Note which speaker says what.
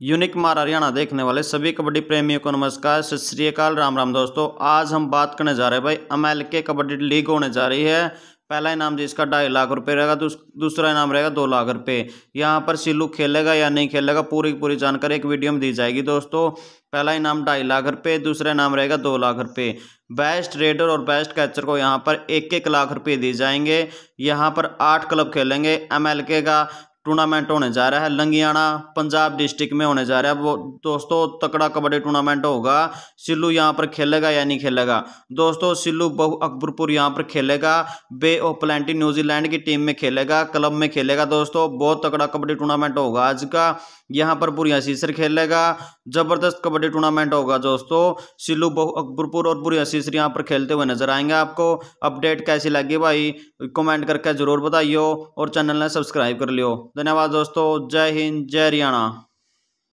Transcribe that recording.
Speaker 1: Unique मार हरियाणा देखने वाले सभी कबड्डी प्रेमियों को नमस्कार। सत श्रीकाल राम राम दोस्तों, आज हम बात करने जा रहे हैं भाई अमेल के कबड्डी लीग होने जा रही है। पहला इनाम जिसका ढाई लाख रुपए रहेगा दूसरा इनाम रहेगा दो लाख रुपए। यहाँ पर सिल्लू खेलेगा या नहीं खेलेगा, पूरी पूरी जानकारी एक वीडियो में दी जाएगी दोस्तों। पहला इनाम ढाई लाख रुपए, दूसरा इनाम रहेगा दो लाख रुपए। बेस्ट रेडर और बेस्ट कैचर को यहाँ पर एक एक लाख रुपए दिए जाएँगे। यहाँ पर आठ क्लब खेलेंगे के का। टूर्नामेंट होने जा रहा है। लंगियाना, पंजाब डिस्ट्रिक्ट में होने जा रहा है। वो दोस्तों, तकड़ा कबड्डी टूर्नामेंट होगा। सिल्लू यहाँ पर खेलेगा या नहीं खेलेगा? दोस्तों, सिल्लू बहु अकबरपुर यहाँ पर खेलेगा। Bay of plenty, New Zealand की टीम में खेलेगा, क्लब में खेलेगा। दोस्तों, बहुत तकड़ा कबड्डी टूर्नामेंट होगा। आज का यहाँ पर बुरिया सीसर खेलेगा। ज़बरदस्त कबड्डी टूर्नामेंट होगा दोस्तों। सिल्लू बहु अकबरपुर और बुरिया सीसर यहाँ पर खेलते हुए नज़र आएँगे आपको। अपडेट कैसी लगी भाई? कमेंट करके ज़रूर बताइयो और चैनल ने सब्सक्राइब कर लियो। धन्यवाद दोस्तों जय हिंद जय हरियाणा।